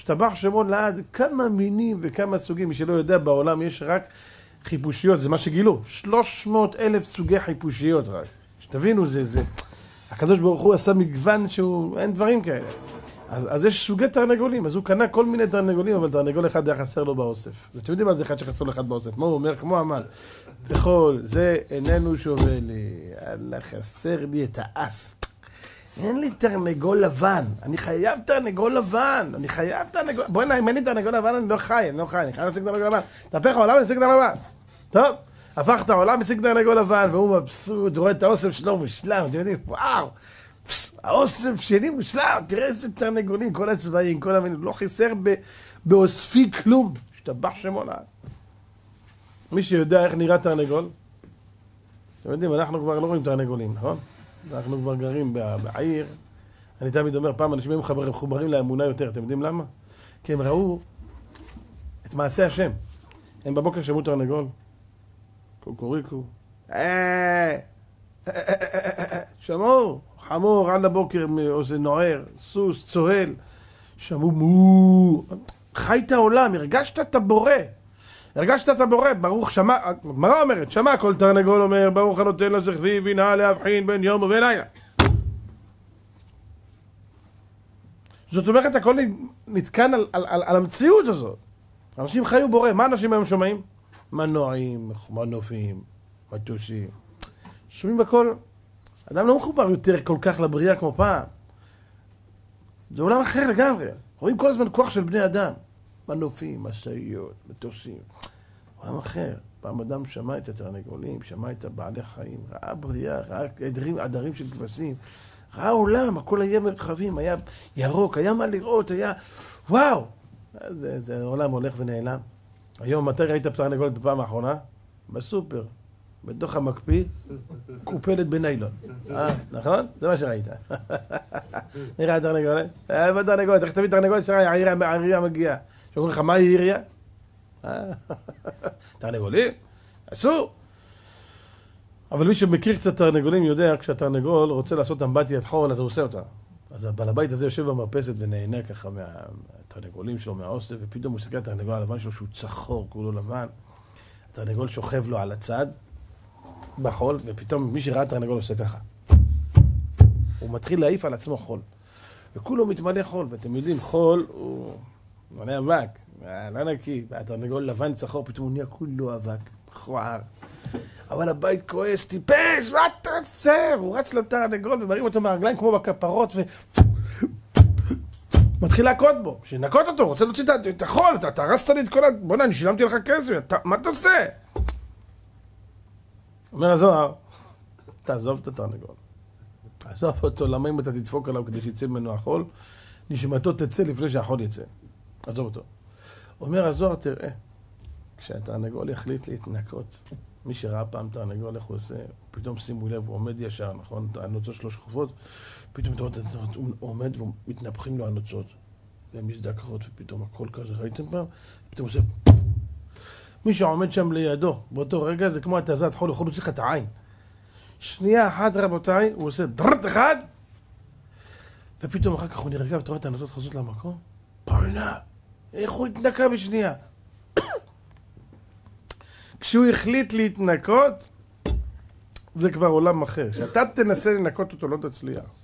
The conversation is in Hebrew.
השתבח שמו לעד, כמה מינים וכמה סוגים, מי שלא יודע, בעולם יש רק חיפושיות, זה מה שגילו, 300 אלף סוגי חיפושיות רק. שתבינו, זה, זה, הקדוש ברוך הוא עשה מגוון שהוא, אין דברים כאלה. אז, אז יש סוגי תרנגולים, אז הוא קנה כל מיני תרנגולים, אבל תרנגול אחד היה חסר לו באוסף. ואתם יודעים מה זה אחד שחסר לו אחד באוסף? מה הוא אומר? כמו עמל. תאכול, זה איננו שווה לי. אללה, חסר לי את האס. אין לי תרנגול לבן, אני חייב תרנגול לבן, אני חייב תרנגול... בוא'נה, אם אין לי תרנגול לבן אני לא חי, אני לא חי, אני חייב להשיג תרנגול לבן. תהפך העולם להשיג תרנגול לבן. טוב, הפך את העולם להשיג תרנגול לבן, והוא מבסוט, רואה את האוסף שלו מושלם, אתם יודעים, וואו, האוסף שלי מושלם, תראה איזה תרנגולים, כל הצבעים, כל המינים, לא חיסר באוספי כלום, השתבח שמו לעד. מי שיודע איך נראה תרנגול, אתם יודעים, אנחנו כבר לא רואים תרנגולים, נכון? אנחנו כבר גרים בעיר. אני תמיד אומר, פעם אנשים היו מחוברים לאמונה יותר, אתם יודעים למה? כי הם ראו את מעשה השם. הם בבוקר שמעו תרנגול, קוקוריקו, אה, שמעו, חמור עד הבוקר, נוער, סוס, צוהל, שמעו מו, חי את העולם, הרגשת את הבורא. הרגשת את הבורא, ברוך שמע, הגמרא אומרת, שמע כל תרנגול אומר, ברוך הנותן לזכבי וינה להבחין בין יום ובין לילה. זאת אומרת, הכל נתקן על, על, על, על המציאות הזאת. אנשים חיו בורא, מה אנשים היום שומעים? מנועים, מנופים, מטוסים. שומעים הכל. אדם לא מחובר יותר כל כך לבריאה כמו פעם. זה עולם אחר לגמרי. רואים כל הזמן כוח של בני אדם. מנופים, משאיות, מטוסים. עולם אחר. פעם אדם שמע את התרנגולים, שמע את הבעלי חיים, ראה בריאה, ראה עדרים, עדרים של כבשים, ראה עולם, הכל היה מרחבים, היה ירוק, היה מה לראות, היה... וואו! זה, זה עולם הולך ונעלם. היום, מתי ראית תרנגולת בפעם האחרונה? בסופר. בתוך המקפיא, קופלת בניילון. אה, נכון? זה מה שראית. נראה התרנגולת? אה, בתרנגולת, איך תביא תרנגולת שהעירייה מגיעה? שאומרים לך, מה היא עירייה? אה, תרנגולים? אסור. אבל מי שמכיר קצת תרנגולים יודע, כשהתרנגול רוצה לעשות אמבטיית חול, אז הוא עושה אותה. אז הבעל הבית הזה יושב במרפסת ונהנה ככה מהתרנגולים שלו, מהאוסף, ופתאום הוא מסתכל על התרנגול הלבן שלו שהוא צחור, כולו לבן. התרנגול שוכב לו על הצד, בחול, ופתאום מי שראה תרנגול עושה ככה. הוא מתחיל להעיף על עצמו חול. וכולו מתמלא חול, ואתם יודעים, חול הוא מלא אבק, לא נקי, והתרנגול לבן צחור, פתאום הוא נהיה כולו אבק, מכוער. אבל הבית כועס, טיפש, מה אתה עושה? והוא רץ לתרנגול ומרים אותו מהרגליים כמו בכפרות, ו... מתחיל להכות בו, שינקות אותו, רוצה להוציא את החול, אתה הרסת לי את כל ה... בוא'נה, אני שילמתי לך כסף, מה אתה עושה? אומר הזוהר, תעזוב את התרנגול. תעזוב אותו, למה אם אתה תדפוק עליו כדי שיצא ממנו החול, נשמתו תצא לפני שהחול יצא. עזוב אותו. אומר הזוהר, תראה, כשהתרנגול יחליט להתנקות, מי שראה פעם תרנגול, איך הוא עושה, פתאום שימו לב, הוא עומד ישר, נכון? הנוצות שלו שכובות, פתאום אתה רואה, הוא עומד ומתנפחים לו הנוצות, והן מזדקרות, ופתאום הכל כזה, ראיתם פעם? פתאום הוא עושה... מי שעומד שם לידו, באותו רגע, זה כמו התזת חול, יכול להוציא לך את העין. שנייה אחת, רבותיי, הוא עושה דרט אחד, ופתאום אחר כך הוא נרגע, ואתה רואה את הנוצות חוזרות למקום? פרנה, איך הוא התנקה בשנייה? כשהוא החליט להתנקות, זה כבר עולם אחר. כשאתה תנסה לנקות אותו, לא תצליח.